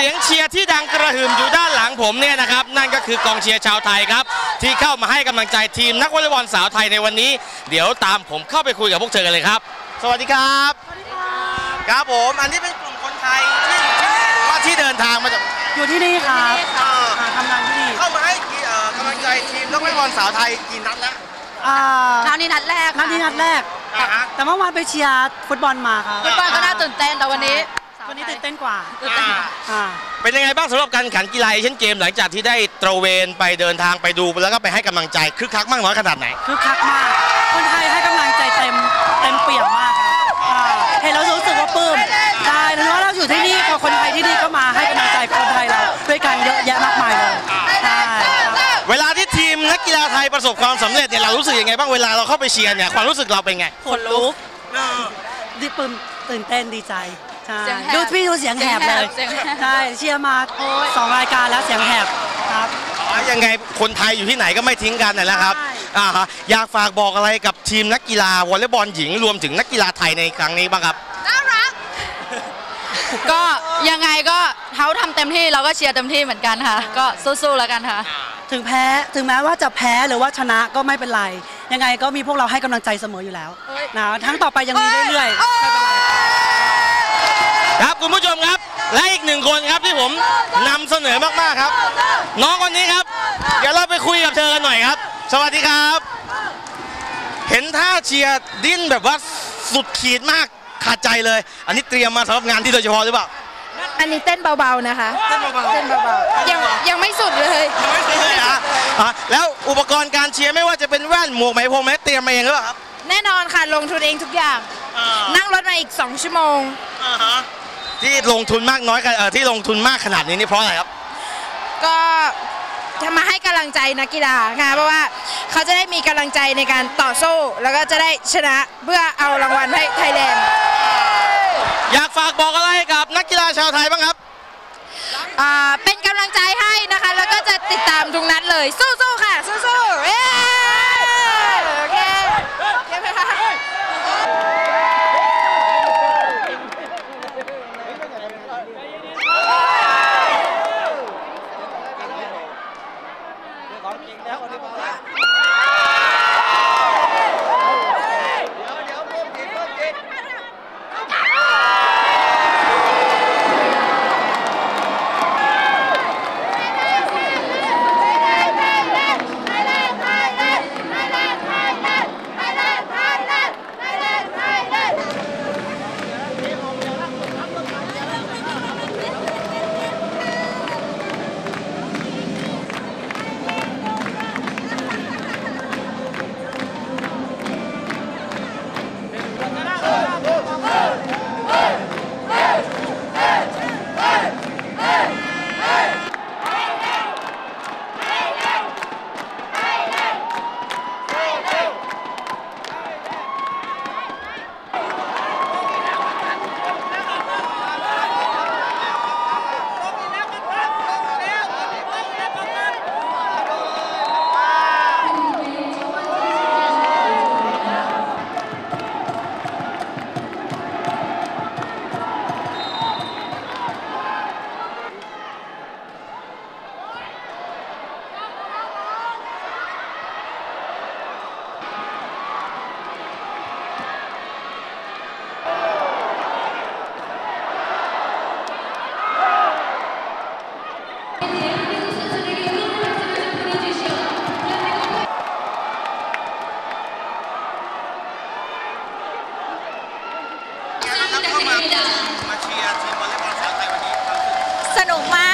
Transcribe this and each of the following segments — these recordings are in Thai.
ครับเสียงเชียร์ที่ดังกระหึ่มอยู่ด้านหลังผมเนี่ยนะครับ นั่นก็คือกองเชียร์ชาวไทยครับ ที่เข้ามาให้กำลังใจทีมนักวอลเลย์บอลสาวไทยในวันนี้ เดี๋ยวตามผมเข้าไปคุยกับพวกเธอกันเลยครับ สวัสดีครับ ครับผมอันนี้เป็นกลุ่มคนไทยที่อยู่ที่นี่หรือว่าที่เดินทางมาจากอยู่ที่นี่ครับอ่าอ่าทำงานที่นี่เข้ามาให้กี่เอ่อกำลังใจทีมนักวอลเลย์บอลสาวไทยกี่นัดแล้วอ่าคราวนี้นัดแรกนัดนี้นัดแรก อ่าฮะแต่เมื่อวานไปเชียร์ฟุตบอลมาครับ ฟุตบอลก็น่าตื่นเต้นแต่วันนี้ วันนี้ตื่นเต้นกว่าตื่นเต้นอ่าเป็นยังไงบ้างสำหรับการแข่งขันกีฬาเอเชียนเกมหลังจากที่ได้ตระเวนไปเดินทางไปดูแล้วก็ไปให้กำลังใจคึกคักมากน้อยขนาดไหนคือคักมากคนไทยให้กำลังใจเต็มเต็มเปี่ยมมากครับอ่าเห็นแล้วรู้สึกว่าปลื้มใช่แล้วว่าเราอยู่ที่นี่พอคนไทยที่นี่ก็มาให้กำลังใจคนไทยเราด้วยกันเยอะแยะมากมายเลยใช่ครับเวลาที่ทีมนักกีฬาไทยประสบความสำเร็จเนี่ยเรารู้สึกยังไงบ้างเวลาเราเข้าไปเชียร์เนี่ยความรู้สึกเราเป็นไงขนลุกดิปลื้มตื่นเต้นดีใจใช่ เสียงแหบดูพี่ดูเสียงแหบเลยเสียงแหบ ใช่เชียร์มาสองรายการแล้วเสียงแหบครับ อ๋อยังไงคนไทยอยู่ที่ไหนก็ไม่ทิ้งกันนั่นแหละครับใช่ อ่าฮะอยากฝากบอกอะไรกับทีมนักกีฬาวอลเลย์บอลหญิงรวมถึงนักกีฬาไทยในครั้งนี้บ้างครับ น่ารัก ก็ยังไงก็เขาทำเต็มที่เราก็เชียร์เต็มที่เหมือนกันค่ะ ก็สู้ๆแล้วกันค่ะ ถึงแพ้ถึงแม้ว่าจะแพ้หรือว่าชนะก็ไม่เป็นไร ยังไงก็มีพวกเราให้กำลังใจเสมออยู่แล้วเฮ้ยนะทั้งต่อไปยังมีเรื่อยๆไม่เป็นไร ครับคุณผู้ชมครับ และอีกหนึ่งคนครับที่ผมนำเสนอมากๆครับ น้องคนนี้ครับ เดี๋ยวเราไปคุยกับเธอกันหน่อยครับ สวัสดีครับ เห็นท่าเชียร์ดิ้นแบบว่าสุดขีดมากขาดใจเลย อันนี้เตรียมมาสำหรับงานที่โดยเฉพาะหรือเปล่าอันนี้เต้นเบาๆนะคะ เต้นเบาๆเต้นเบาๆยังยังไม่สุดเลยไม่เคยนะอะแล้วอุปกรณ์การเชียร์ไม่ว่าจะเป็นแว่นหมวกไหมพรมไหมเตรียมมาเองหรือเปล่าครับแน่นอนค่ะลงทุนเองทุกอย่างอ่านั่งรถมาอีก 2 ชั่วโมงอ่าฮะ ที่ลงทุนมากน้อยกันเออที่ลงทุนมากขนาดนี้นี่เพราะอะไรครับ ก็จะมาให้กำลังใจนักกีฬาค่ะเพราะว่าเขาจะได้มีกำลังใจในการต่อสู้ แล้วก็จะได้ชนะเพื่อเอารางวัลให้ไทยแลนด์อยากฝากบอกอะไรให้กับนักกีฬาชาวไทยบ้างครับ อ่าเป็นกำลังใจให้นะคะ แล้วก็จะติดตามทุกนัดเลยสู้ๆค่ะ นุกมาก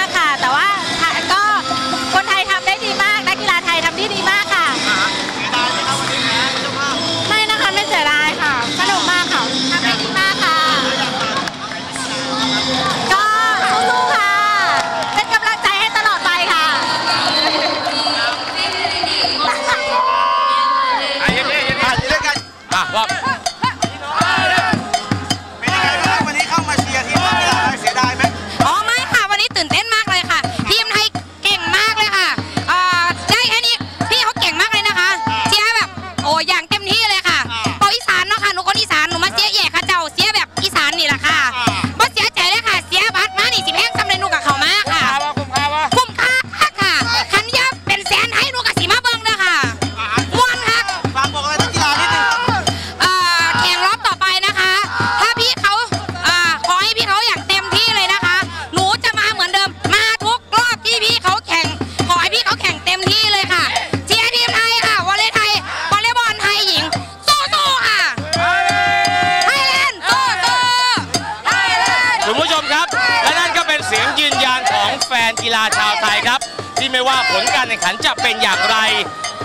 กีฬาชาวไทยครับ ที่ไม่ว่าผลการแข่งขันจะเป็นอย่างไร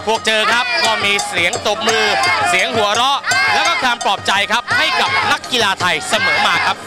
พวกเจอครับก็มีเสียงตบมือ เสียงหัวเราะ แล้วก็คำปลอบใจครับให้กับนักกีฬาไทยเสมอมาครับ